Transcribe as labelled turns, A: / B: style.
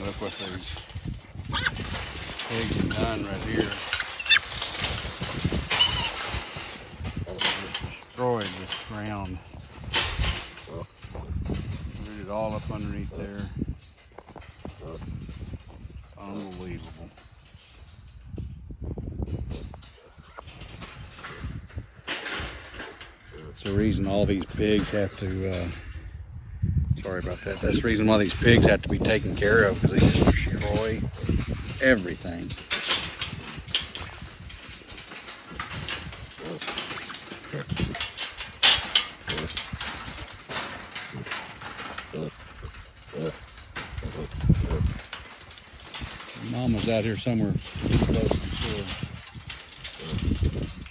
A: Look what these pigs have done right here. Destroyed this ground. Rooted it all up underneath there. It's unbelievable. It's the reason all these pigs have to uh, sorry about that. That's the reason why these pigs have to be taken care of because they just destroy everything. Mom was out here somewhere